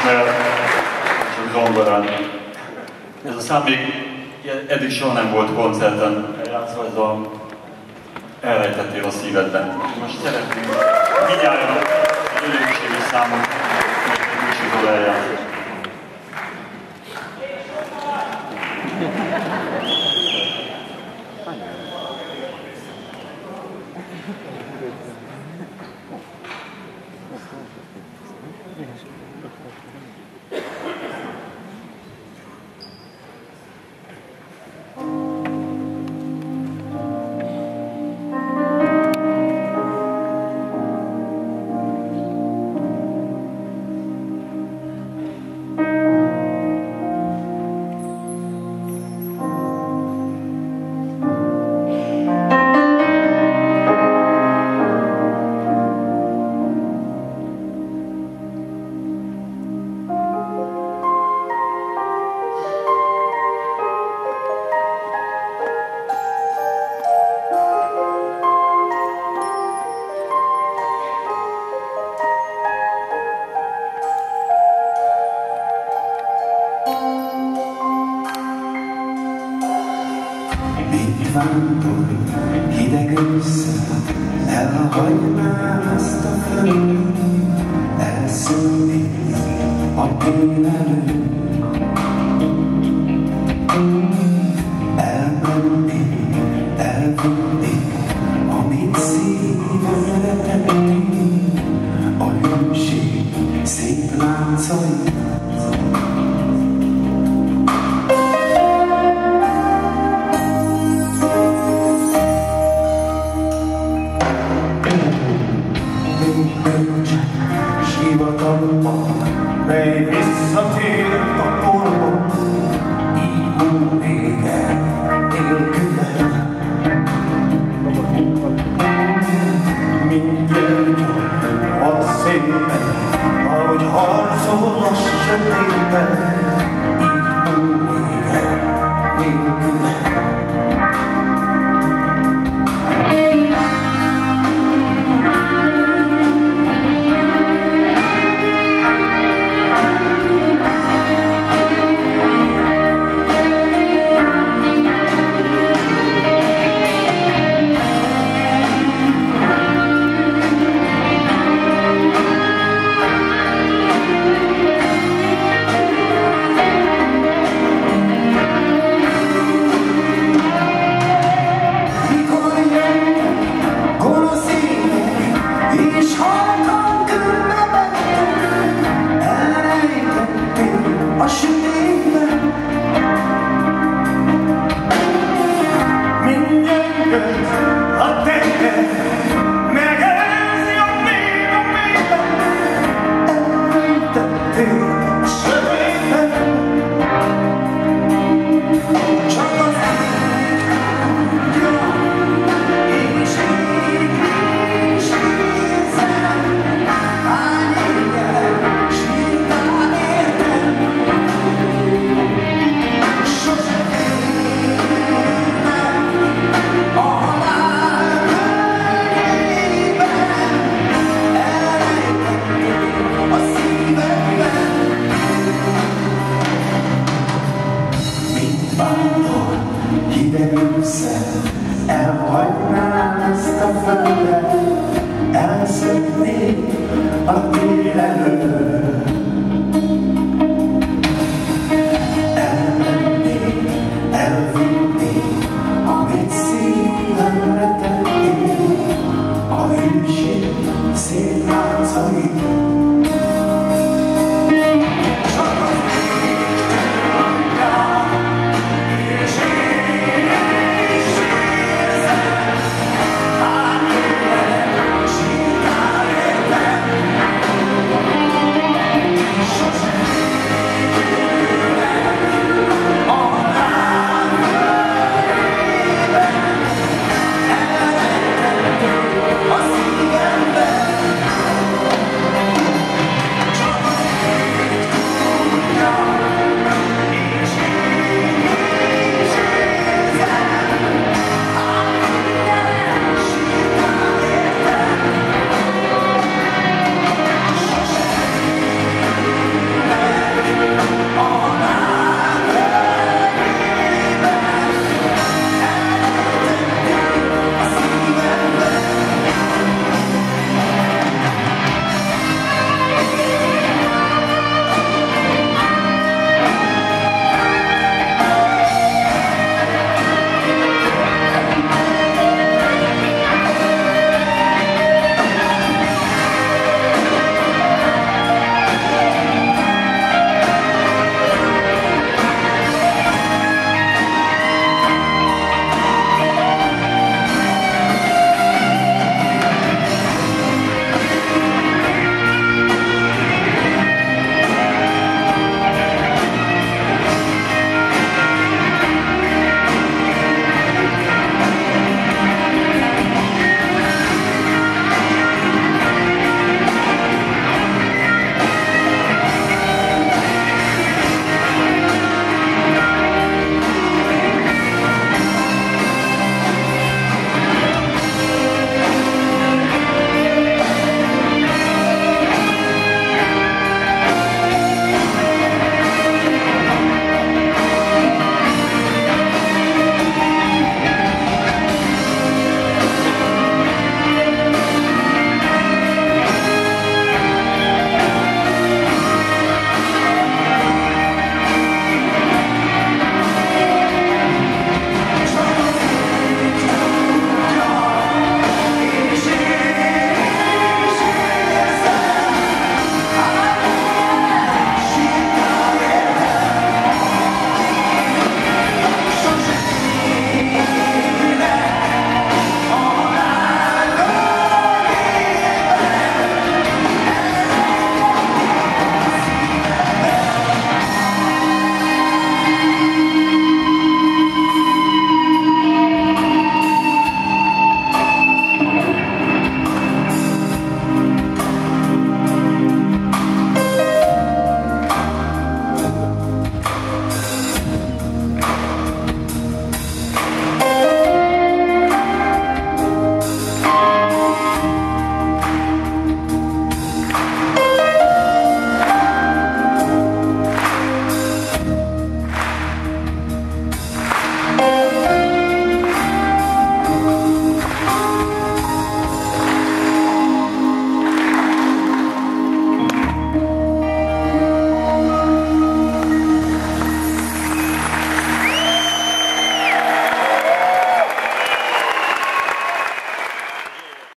ismer, csak zongorán. Ez a szám még eddig soha nem volt koncerten eljátszva, ez a elrejtettél a szívedben. Most szeretnénk mindjárt egy örökségi számot, egy eljátszani. Thank you. Vándor, hideg össze, elhagynám azt a föld, elszűnik a tényelő. Elmenni, Mindjárt a elhagynám ezt